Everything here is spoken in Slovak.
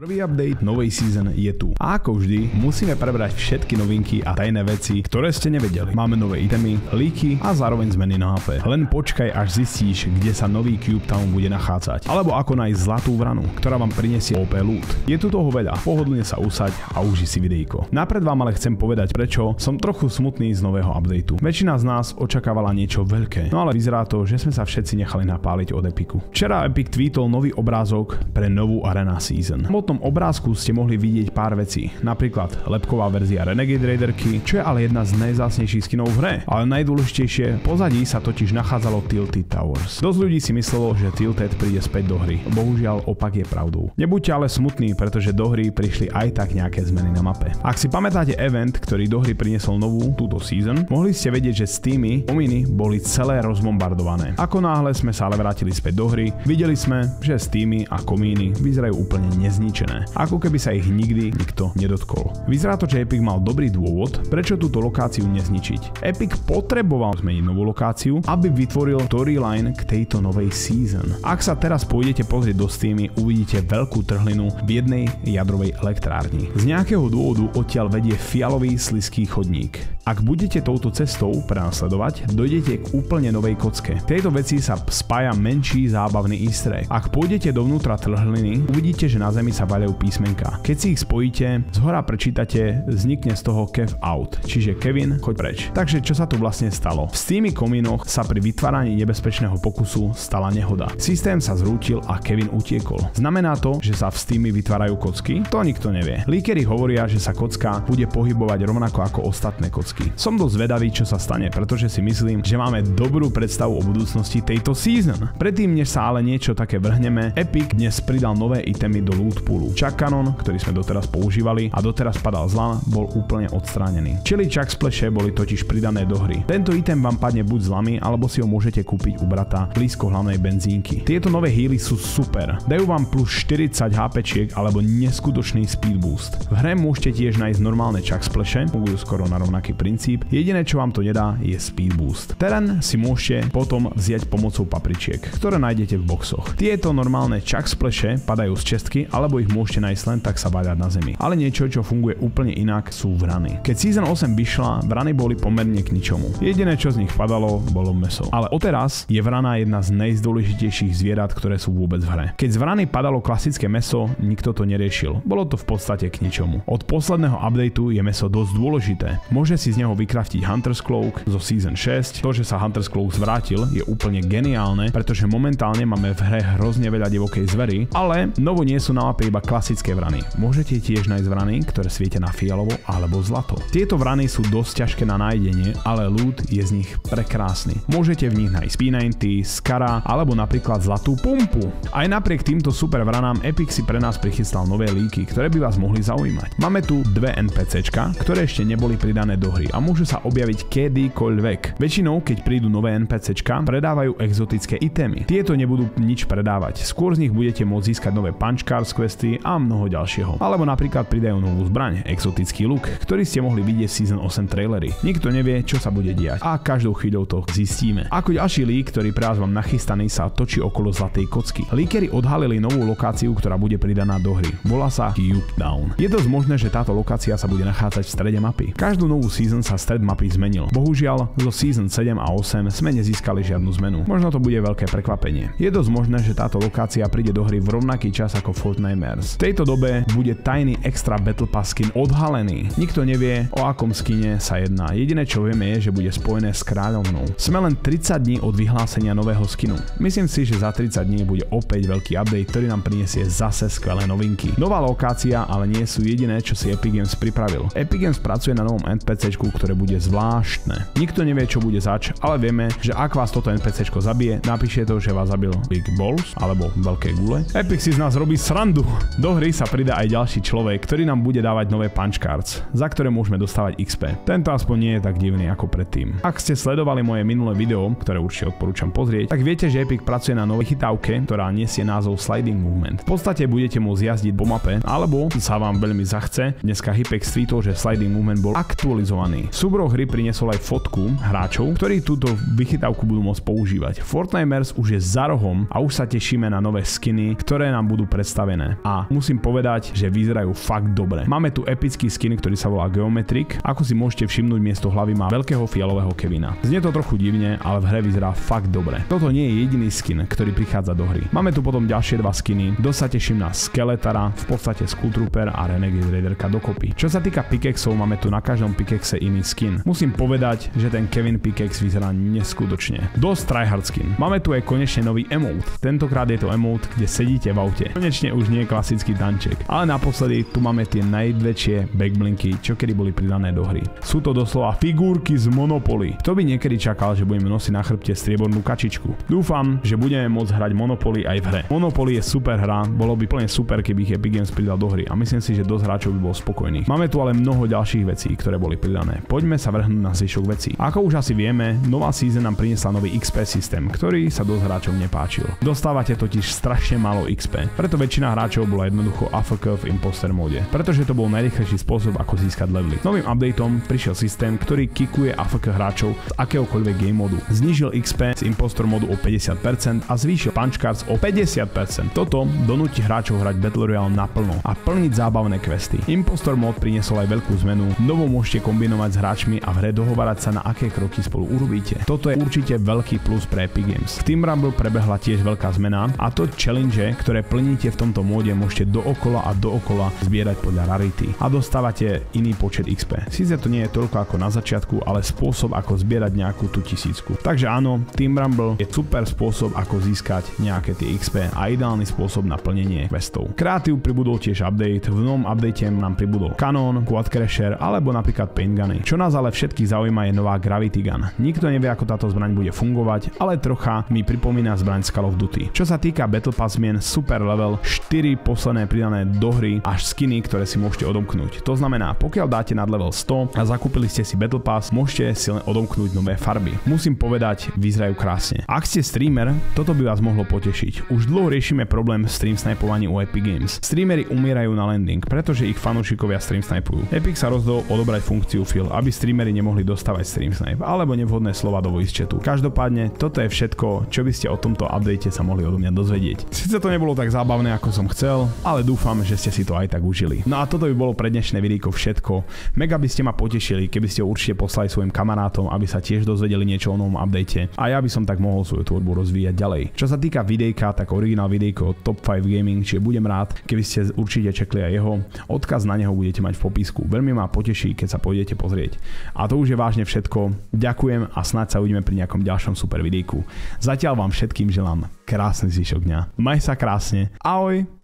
Prvý update novej season je tu. A ako vždy, musíme prebrať všetky novinky a tajné veci, ktoré ste nevedeli. Máme nové itemy, líky a zároveň zmeny na HP. Len počkaj, až zistíš, kde sa nový Cube Town bude nachádzať. Alebo ako nájsť zlatú vranu, ktorá vám prinesie OP loot. Je tu toho veľa, pohodlne sa usaď a uži si videjko. Napred vám ale chcem povedať prečo som trochu smutný z nového updateu. Väčšina z nás očakávala niečo veľké, no ale vyzerá to, že sme sa všetci nechali napáliť od Epiku. Včera Epic tweetol nový obrázok pre novú Arena Season samotnom obrázku ste mohli vidieť pár vecí, napríklad lepková verzia Renegade Raiderky, čo je ale jedna z najzásnejších skinov v hre, ale najdôležitejšie, pozadí sa totiž nachádzalo Tilted Towers. Dosť ľudí si myslelo, že Tilted príde späť do hry, bohužiaľ opak je pravdou. Nebuďte ale smutní, pretože do hry prišli aj tak nejaké zmeny na mape. Ak si pamätáte event, ktorý do hry priniesol novú túto season, mohli ste vedieť, že Steamy ominy boli celé rozbombardované. Ako náhle sme sa ale vrátili späť do hry, videli sme, že Steamy a komíny vyzerajú úplne nezničené zničené, ako keby sa ich nikdy nikto nedotkol. Vyzerá to, že Epic mal dobrý dôvod, prečo túto lokáciu nezničiť. Epic potreboval zmeniť novú lokáciu, aby vytvoril storyline k tejto novej season. Ak sa teraz pôjdete pozrieť do Steamy, uvidíte veľkú trhlinu v jednej jadrovej elektrárni. Z nejakého dôvodu odtiaľ vedie fialový sliský chodník. Ak budete touto cestou prenasledovať, dojdete k úplne novej kocke. Tejto veci sa spája menší zábavný easter egg. Ak pôjdete dovnútra trhliny, uvidíte, že na zemi sa vaľajú písmenka. Keď si ich spojíte, z hora prečítate, vznikne z toho Kev out, čiže Kevin, choď preč. Takže čo sa tu vlastne stalo? V Steamy komínoch sa pri vytváraní nebezpečného pokusu stala nehoda. Systém sa zrútil a Kevin utiekol. Znamená to, že sa v Steamy vytvárajú kocky? To nikto nevie. Líkery hovoria, že sa kocka bude pohybovať rovnako ako ostatné kocky. Som dosť zvedavý, čo sa stane, pretože si myslím, že máme dobrú predstavu o budúcnosti tejto season. Predtým, než sa ale niečo také vrhneme, Epic dnes pridal nové itemy do loot poolu. Chuck Cannon, ktorý sme doteraz používali a doteraz padal z LAN, bol úplne odstránený. Čili Chuck Splashe boli totiž pridané do hry. Tento item vám padne buď z lamy, alebo si ho môžete kúpiť u brata blízko hlavnej benzínky. Tieto nové healy sú super. Dajú vám plus 40 HP alebo neskutočný speed boost. V hre môžete tiež nájsť normálne Chuck Splashe, fungujú skoro na rovnaký princíp, jediné čo vám to nedá je speed boost. Terén si môžete potom vziať pomocou papričiek, ktoré nájdete v boxoch. Tieto normálne chuck splashe padajú z čestky, alebo ich môžete nájsť len tak sa váľať na zemi. Ale niečo, čo funguje úplne inak, sú vrany. Keď Season 8 vyšla, vrany boli pomerne k ničomu. Jediné, čo z nich padalo, bolo meso. Ale odteraz je vrana jedna z najdôležitejších zvierat, ktoré sú vôbec v hre. Keď z vrany padalo klasické meso, nikto to neriešil. Bolo to v podstate k ničomu. Od posledného updateu je meso dosť dôležité. Môže si z neho vykraftiť Hunter's Cloak zo Season 6. To, že sa Hunter's Cloak zvrátil, je úplne geniálne, pretože momentálne máme v hre hrozne veľa divokej zvery, ale novo nie sú na mape iba klasické vrany. Môžete tiež nájsť vrany, ktoré svietia na fialovo alebo zlato. Tieto vrany sú dosť ťažké na nájdenie, ale loot je z nich prekrásny. Môžete v nich nájsť P90, Skara alebo napríklad zlatú pumpu. Aj napriek týmto super vranám Epic si pre nás prichystal nové líky, ktoré by vás mohli zaujímať. Máme tu dve NPCčka, ktoré ešte neboli pridané do hry a môžu sa objaviť kedykoľvek. Väčšinou, keď prídu nové NPCčka, predávajú exotické itemy. Tieto nebudú nič predávať, skôr z nich budete môcť získať nové punch cards questy a mnoho ďalšieho. Alebo napríklad pridajú novú zbraň, exotický look, ktorý ste mohli vidieť v Season 8 trailery. Nikto nevie, čo sa bude diať a každou chvíľou to zistíme. Ako ďalší lík, ktorý pre vás mám nachystaný, sa točí okolo zlatej kocky. Líkery odhalili novú lokáciu, ktorá bude pridaná do hry. Volá sa Cube Down. Je dosť možné, že táto lokácia sa bude nachádzať v strede mapy. Každú novú season sa stred mapy zmenil. Bohužiaľ, zo season 7 a 8 sme nezískali žiadnu zmenu. Možno to bude veľké prekvapenie. Je dosť možné, že táto lokácia príde do hry v rovnaký čas ako Fortnite Mers. V tejto dobe bude tajný extra Battle Pass skin odhalený. Nikto nevie, o akom skine sa jedná. Jediné čo vieme je, že bude spojené s kráľovnou. Sme len 30 dní od vyhlásenia nového skinu. Myslím si, že za 30 dní bude opäť veľký update, ktorý nám prinesie zase skvelé novinky. Nová lokácia ale nie sú jediné, čo si Epic Games pripravil. Epic Games pracuje na novom NPC ktoré bude zvláštne. Nikto nevie, čo bude zač, ale vieme, že ak vás toto NPC zabije, napíše to, že vás zabil Big Balls alebo veľké gule. Epic si z nás robí srandu. Do hry sa pridá aj ďalší človek, ktorý nám bude dávať nové punch cards, za ktoré môžeme dostávať XP. Tento aspoň nie je tak divný ako predtým. Ak ste sledovali moje minulé video, ktoré určite odporúčam pozrieť, tak viete, že Epic pracuje na novej chytávke, ktorá nesie názov Sliding Movement. V podstate budete môcť jazdiť po mape, alebo sa vám veľmi zachce. Dneska Hypex tweetol, že Sliding Movement bol aktualizovaný. Súbor hry priniesol aj fotku hráčov, ktorí túto vychytávku budú môcť používať. Fortnite Mers už je za rohom a už sa tešíme na nové skiny, ktoré nám budú predstavené. A a musím povedať, že vyzerajú fakt dobre. Máme tu epický skin, ktorý sa volá Geometric. Ako si môžete všimnúť, miesto hlavy má veľkého fialového Kevina. Znie to trochu divne, ale v hre vyzerá fakt dobre. Toto nie je jediný skin, ktorý prichádza do hry. Máme tu potom ďalšie dva skiny. Dosť sa teším na Skeletara, v podstate Skull Trooper a Renegade Raiderka dokopy. Čo sa týka pickaxeov, máme tu na každom pickaxe iný skin. Musím povedať, že ten Kevin pickaxe vyzerá neskutočne. Dosť tryhard skin. Máme tu aj konečne nový emote. Tentokrát je to emote, kde sedíte v aute. Konečne už nie klasický tanček. Ale naposledy tu máme tie najväčšie backblinky, čo kedy boli pridané do hry. Sú to doslova figurky z Monopoly. Kto by niekedy čakal, že budeme nosiť na chrbte striebornú kačičku? Dúfam, že budeme môcť hrať Monopoly aj v hre. Monopoly je super hra, bolo by plne super, keby ich Epic Games pridal do hry a myslím si, že dosť hráčov by bol spokojných. Máme tu ale mnoho ďalších vecí, ktoré boli pridané. Poďme sa vrhnúť na zvyšok vecí. Ako už asi vieme, nová season nám priniesla nový XP systém, ktorý sa dosť hráčom nepáčil. Dostávate totiž strašne málo XP, preto väčšina hráčov bola jednoducho AFK v imposter móde, pretože to bol najrychlejší spôsob ako získať levely. Novým updateom prišiel systém, ktorý kikuje AFK hráčov z akéhokoľvek game modu. Znížil XP z impostor modu o 50% a zvýšil punch cards o 50%. Toto donúti hráčov hrať Battle Royale naplno a plniť zábavné questy. Impostor mod priniesol aj veľkú zmenu, novo môžete kombinovať s hráčmi a v hre dohovárať sa na aké kroky spolu urobíte. Toto je určite veľký plus pre Epic Games. V Team Rumble prebehla tiež veľká zmena a to challenge, ktoré plníte v tomto móde môžete dookola a dookola zbierať podľa rarity a dostávate iný počet XP. Sice to nie je toľko ako na začiatku, ale spôsob ako zbierať nejakú tú tisícku. Takže áno, Team Rumble je super spôsob ako získať nejaké tie XP a ideálny spôsob na plnenie questov. Kreatív pribudol tiež update, v novom update nám pribudol Canon, Quad Crasher alebo napríklad Paint Guny. Čo nás ale všetkých zaujíma je nová Gravity Gun. Nikto nevie ako táto zbraň bude fungovať, ale trocha mi pripomína zbraň Call of Duty. Čo sa týka Battle Pass zmien, super level, 4 posledné pridané do hry až skiny, ktoré si môžete odomknúť. To znamená, pokiaľ dáte nad level 100 a zakúpili ste si Battle Pass, môžete si len odomknúť nové farby. Musím povedať, vyzerajú krásne. Ak ste streamer, toto by vás mohlo potešiť. Už dlho riešime problém stream snipovaní u Epic Games. Streamery umierajú na landing, pretože ich fanúšikovia stream snipujú. Epic sa rozhodol odobrať funkciu fill, aby streamery nemohli dostávať stream snipe alebo nevhodné slova do voice chatu. Každopádne, toto je všetko, čo by ste o tomto update sa mohli odo mňa dozvedieť. Sice to nebolo tak zábavné, ako som chcel, ale dúfam, že ste si to aj tak užili. No a toto by bolo pre dnešné videjko všetko. Mega by ste ma potešili, keby ste určite poslali svojim kamarátom, aby sa tiež dozvedeli niečo o novom update a ja by som tak mohol svoju tvorbu rozvíjať ďalej. Čo sa týka videjka, tak originál videjko Top 5 Gaming, čiže budem rád, keby ste určite čekli aj jeho. Odkaz na neho budete mať v popisku. Veľmi ma poteší, keď sa pôjdete pozrieť. A to už je vážne všetko. Ďakujem a snáď sa uvidíme pri nejakom ďalšom super videjku. Zatiaľ vám všetkým želám krásny zvyšok dňa. Maj sa krásne. Ahoj!